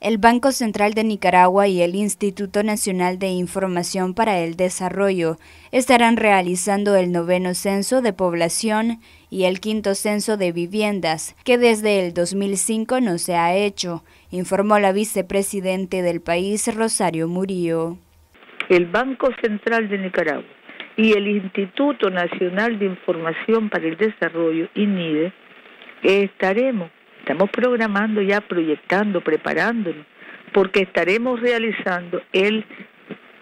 el Banco Central de Nicaragua y el Instituto Nacional de Información para el Desarrollo estarán realizando el noveno censo de población y el quinto censo de viviendas, que desde el 2005 no se ha hecho, informó la vicepresidente del país, Rosario Murillo. El Banco Central de Nicaragua y el Instituto Nacional de Información para el Desarrollo, INIDE, estaremos Estamos programando ya, proyectando, preparándonos, porque estaremos realizando el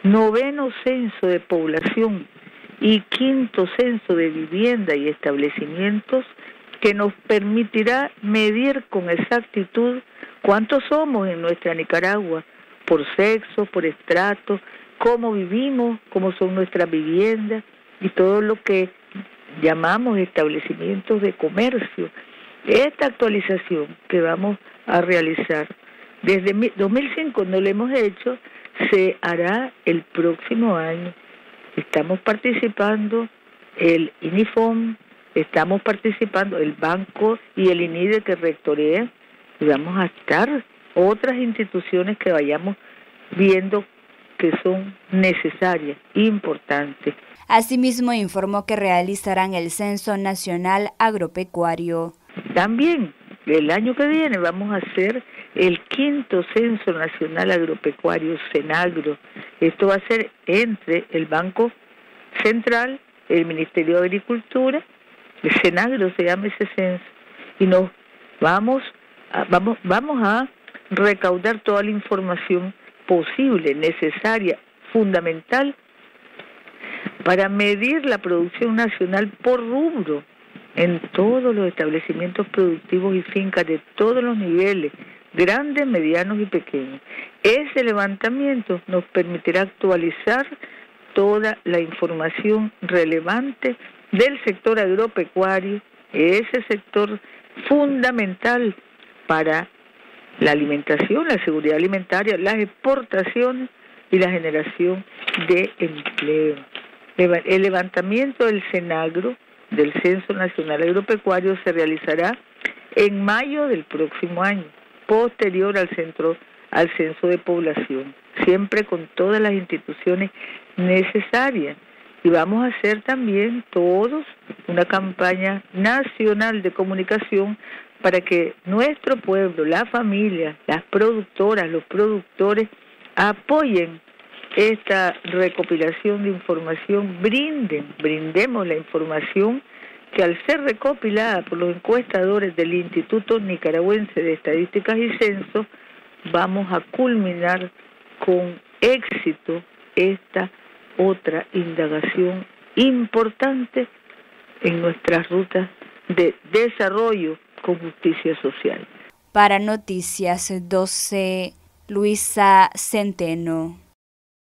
noveno censo de población y quinto censo de vivienda y establecimientos que nos permitirá medir con exactitud cuántos somos en nuestra Nicaragua, por sexo, por estrato, cómo vivimos, cómo son nuestras viviendas y todo lo que llamamos establecimientos de comercio esta actualización que vamos a realizar desde 2005 no lo hemos hecho, se hará el próximo año. Estamos participando el INIFOM, estamos participando el banco y el INIDE que rectorea y vamos a estar otras instituciones que vayamos viendo que son necesarias, importantes. Asimismo, informó que realizarán el Censo Nacional Agropecuario. También el año que viene vamos a hacer el quinto Censo Nacional Agropecuario, Senagro. Esto va a ser entre el Banco Central, el Ministerio de Agricultura, el Senagro se llama ese censo, y nos vamos a, vamos, vamos a recaudar toda la información posible, necesaria, fundamental, para medir la producción nacional por rubro en todos los establecimientos productivos y fincas de todos los niveles, grandes, medianos y pequeños. Ese levantamiento nos permitirá actualizar toda la información relevante del sector agropecuario, ese sector fundamental para la alimentación, la seguridad alimentaria, las exportaciones y la generación de empleo. El levantamiento del Senagro del Censo Nacional Agropecuario se realizará en mayo del próximo año, posterior al centro al censo de población, siempre con todas las instituciones necesarias. Y vamos a hacer también todos una campaña nacional de comunicación para que nuestro pueblo, la familia, las productoras, los productores apoyen esta recopilación de información, brinden, brindemos la información que al ser recopilada por los encuestadores del Instituto Nicaragüense de Estadísticas y Censo, vamos a culminar con éxito esta otra indagación importante en nuestras rutas de desarrollo con justicia social. Para Noticias 12, Luisa Centeno.